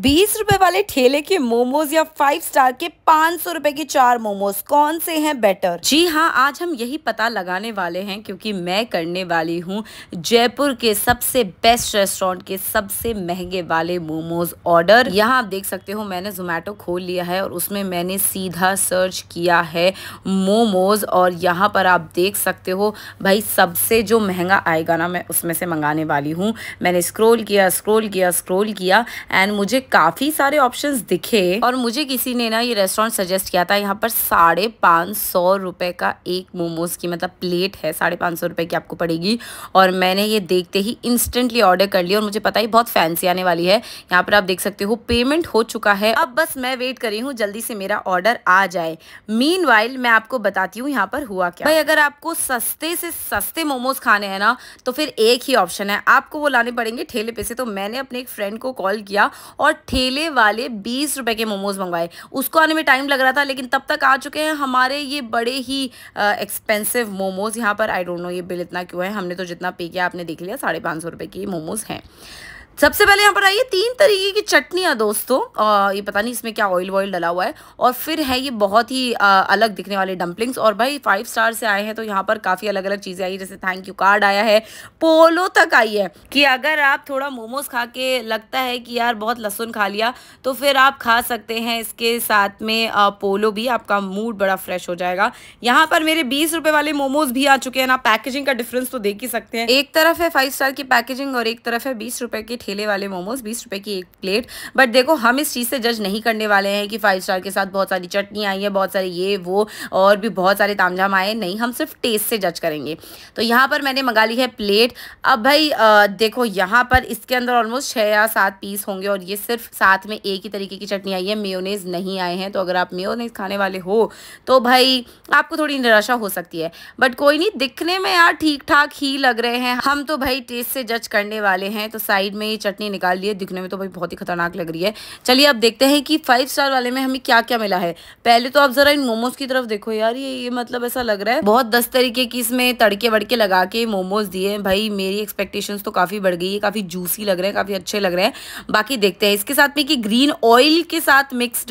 बीस रुपए वाले ठेले के मोमोज या फाइव स्टार के पाँच सौ रुपए के चार मोमोज, कौन से हैं बेटर जी हाँ आज हम यही पता लगाने वाले हैं क्योंकि मैं करने वाली हूँ जयपुर के सबसे बेस्ट रेस्टोरेंट के सबसे महँगे वाले मोमोज ऑर्डर यहाँ आप देख सकते हो मैंने जोमेटो खोल लिया है और उसमें मैंने सीधा सर्च किया है मोमोज और यहाँ पर आप देख सकते हो, भाई सबसे जो महँगा आएगा ना मैं उसमें से मंगाने वाली हूँ। मैंने स्क्रोल किया स्क्रोल किया स्क्रोल किया एंड मुझे काफ़ी सारे ऑप्शंस दिखे। और मुझे किसी ने ना ये रेस्टोरेंट सजेस्ट किया था, यहाँ पर साढ़े पाँच सौ रुपए का एक मोमोज़ की मतलब प्लेट है, साढ़े पाँच सौ रुपये की आपको पड़ेगी। और मैंने ये देखते ही इंस्टेंटली ऑर्डर कर लिया और मुझे पता ही बहुत फैंसी आने वाली है। यहाँ पर आप देख सकते हो पेमेंट हो चुका है। अब बस मैं वेट कर रही हूँ, जल्दी से मेरा ऑर्डर आ जाए। मीन मैं आपको बताती हूँ यहाँ पर हुआ क्या। भाई, अगर आपको सस्ते से सस्ते मोमोज खाने हैं ना तो फिर एक ही ऑप्शन है। आपको वो लाने पड़ेंगे ठेले पे से। तो मैंने अपने एक फ्रेंड को कॉल किया और और ठेले वाले बीस रुपए के मोमोज मंगवाए। उसको आने में टाइम लग रहा था, लेकिन तब तक आ चुके हैं हमारे ये बड़े ही एक्सपेंसिव मोमोज। यहाँ पर आई डोंट नो ये बिल इतना क्यों है, हमने तो जितना पे किया, आपने देख लिया, साढ़े पाँच सौ रुपये के मोमोज हैं। सबसे पहले यहाँ पर आइए तीन तरीके की चटनियाँ दोस्तों। आ, ये पता नहीं इसमें क्या ऑयल वॉयल डला हुआ है। और फिर है ये बहुत ही आ, अलग दिखने वाले डम्पलिंग्स और भाई फाइव स्टार से आए हैं तो यहाँ पर काफ़ी अलग अलग चीज़ें आई जैसे थैंक यू कार्ड आया है पोलो तक आई है कि अगर आप थोड़ा मोमोज खा के लगता है कि यार बहुत लहसुन खा लिया तो फिर आप खा सकते हैं इसके साथ में आ, पोलो भी आपका मूड बड़ा फ्रेश हो जाएगा। यहाँ पर मेरे बीस रुपये वाले मोमोज भी आ चुके हैं ना पैकेजिंग का डिफरेंस तो देख ही सकते हैं। एक तरफ़ है फाइव स्टार की पैकेजिंग और एक तरफ़ है बीस रुपये की। ठेले वाले मोमोज बीस रुपए की एक प्लेट। बट देखो हम इस चीज़ से जज नहीं करने वाले हैं कि फाइव स्टार के साथ बहुत सारी चटनी आई है बहुत सारे ये वो और भी बहुत सारे तामझाम आए। नहीं हम सिर्फ़ टेस्ट से जज करेंगे। तो यहाँ पर मैंने मंगा ली है प्लेट। अब भाई आ, देखो यहाँ पर इसके अंदर ऑलमोस्ट छः या सात पीस होंगे और ये सिर्फ़ साथ में एक ही तरीके की चटनी आई है। मेयोनेज नहीं आए हैं। तो अगर आप मेयोनेज खाने वाले हो तो भाई आपको थोड़ी निराशा हो सकती है। बट कोई नहीं दिखने में यार ठीक ठाक ही लग रहे हैं। हम तो भाई टेस्ट से जज करने वाले हैं। तो साइड में ये चटनी निकाल लिए। दिखने में तो भाई बहुत ही खतरनाक लग रही है। चलिए अब देखते हैं कि फाइव स्टार वाले में हमें क्या क्या मिला है। पहले तो आप जरा इन मोमोज की तरफ़ देखो यार, ये ये मतलब ऐसा लग रहा है। बहुत दस तरीके की इसमें तड़के वड़के लगा के मोमोज दिए भाई मेरी एक्सपेक्टेशन तो काफ़ी बढ़ गई है, काफ़ी जूसी लग रहे हैं, काफ़ी अच्छे लग रहे हैं। बाकी देखते हैं इसके साथ में कि ग्रीन ऑयल के साथ मिक्सड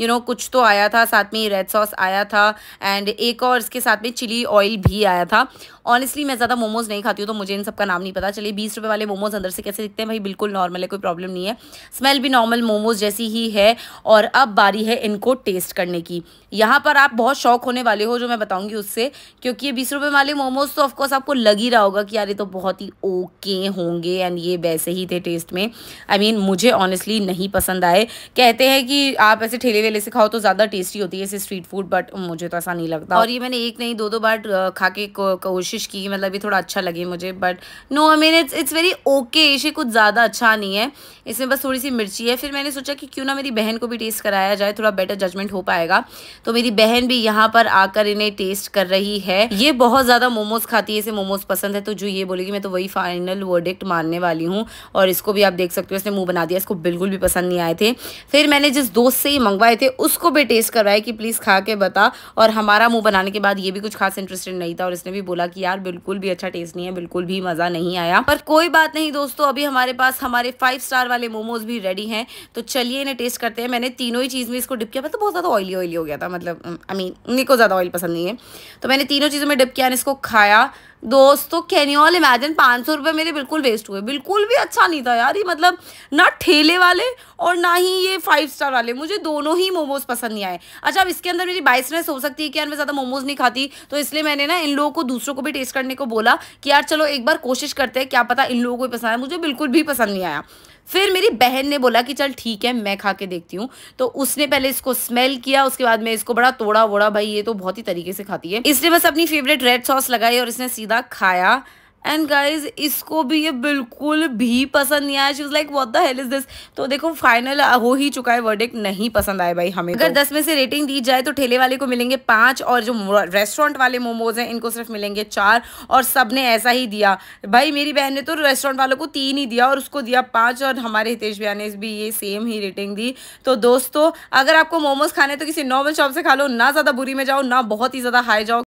यू नो कुछ तो आया था, साथ में रेड सॉस आया था एंड एक और इसके साथ में चिली ऑयल भी आया था। ऑनेस्टली मैं ज़्यादा मोमोज नहीं खाती हूँ तो मुझे इन सबका नाम नहीं पता। चलिए बीस रुपये वाले मोमोज अंदर से कैसे दिखते हैं? भाई बिल्कुल नॉर्मल है कोई प्रॉब्लम नहीं है। स्मेल भी नॉर्मल मोमोज जैसी ही है और अब बारी है इनको टेस्ट करने की। यहाँ पर आप बहुत शौक होने वाले हो जो मैं बताऊँगी उससे क्योंकि ये बीस रुपये वाले मोमोज तो ऑफकोर्स आपको लग ही रहा होगा कि यार ये तो बहुत ही ओके होंगे एंड ये वैसे ही थे टेस्ट में। आई I मीन mean, मुझे ऑनेस्टली नहीं पसंद आए। कहते हैं कि आप ऐसे ठेले वेले से खाओ तो ज़्यादा टेस्टी होती है ऐसे स्ट्रीट फ़ूड बट मुझे तो ऐसा नहीं लगता। और ये मैंने एक नहीं दो दो बार खा के कोशिश की मतलब ये थोड़ा अच्छा लगे मुझे but no I mean it's it's very okay इसे कुछ ज़्यादा अच्छा नहीं है। इसमें बस थोड़ी सी मिर्ची है। फिर मैंने सोचा कि क्यों ना मेरी बहन को भी टेस्ट कराया जाए, थोड़ा बेटर जजमेंट हो पाएगा। तो मेरी बहन भी यहाँ पर आकर इन्हें टेस्ट कर रही है। ये बहुत ज़्यादा मोमोज खाती है, इसे मोमोज पसंद है। तो जो ये बोलेगी, मैं तो वही फाइनल वर्डिक्ट मानने वाली हूँ। और इसको भी आप देख सकते हो, इसने मुँह बना दिया, इसको बिल्कुल भी पसंद नहीं आए थे। फिर मैंने जिस दोस्त से ही मंगवाए थे, उसको भी टेस्ट करवाया कि प्लीज़ खा के बता। और हमारा मुँह बनाने के बाद ये भी कुछ खास इंटरेस्टेड नहीं था। और इसने भी बोला कि, यार, बिल्कुल भी अच्छा टेस्ट नहीं है, बिल्कुल भी मज़ा नहीं आया। पर कोई बात नहीं दोस्तों, अभी हमारे पास हमारे फाइव स्टार वाले मोमोज भी रेडी हैं। तो चलिए इन्हें टेस्ट करते हैं। मैंने तीनों ही चीज़ में इसको डिप किया। तो बहुत ज़्यादा ऑयली ऑयली हो गया था। मतलब आई मीन मेरे को ज़्यादा ऑयल पसंद नहीं है। तो मैंने तीनों चीज़ों में डिप किया इसको खाया। दोस्तों कैन यू ऑल इमेजिन पाँच सौ रुपये मेरे बिल्कुल वेस्ट हुए। बिल्कुल भी अच्छा नहीं था यार ये मतलब ना ठेले वाले और ना ही ये फाइव स्टार वाले। मुझे दोनों ही मोमोज पसंद नहीं आए। अच्छा अब इसके अंदर मेरी बाइसनेस हो सकती है कि यार मैं ज़्यादा मोमोज नहीं खाती तो इसलिए मैंने ना इन लोगों को, दूसरों को भी टेस्ट करने को बोला कि यार चलो एक बार कोशिश करते हैं, क्या पता इन लोगों को पसंद आया मुझे बिल्कुल भी पसंद नहीं आया। फिर मेरी बहन ने बोला कि चल ठीक है, मैं खा के देखती हूँ। तो उसने पहले इसको स्मेल किया, उसके बाद में इसको बड़ा तोड़ा वोड़ा भाई ये तो बहुत ही तरीके से खाती है। इसने बस अपनी फेवरेट रेड सॉस लगाई और इसने सीधा खाया। एंड गाइज़ इसको भी ये बिल्कुल भी पसंद नहीं आया। She like what the hell is this तो देखो फाइनल हो ही चुका है वर्डिक नहीं पसंद आया भाई हमें अगर तो। दस में से रेटिंग दी जाए तो ठेले वाले को मिलेंगे पाँच और जो रेस्टोरेंट वाले मोमोज हैं इनको सिर्फ़ मिलेंगे चार और सबने ऐसा ही दिया। भाई मेरी बहन ने तो रेस्टोरेंट वालों को तीन ही दिया और उसको दिया पाँच और हमारे हितेश भैया ने भी ये सेम ही रेटिंग दी। तो दोस्तों अगर आपको मोमोज खाने तो किसी नॉर्मल शॉप से खा लो ना ज़्यादा बुरी में जाओ ना बहुत ही ज़्यादा हाई जाओ।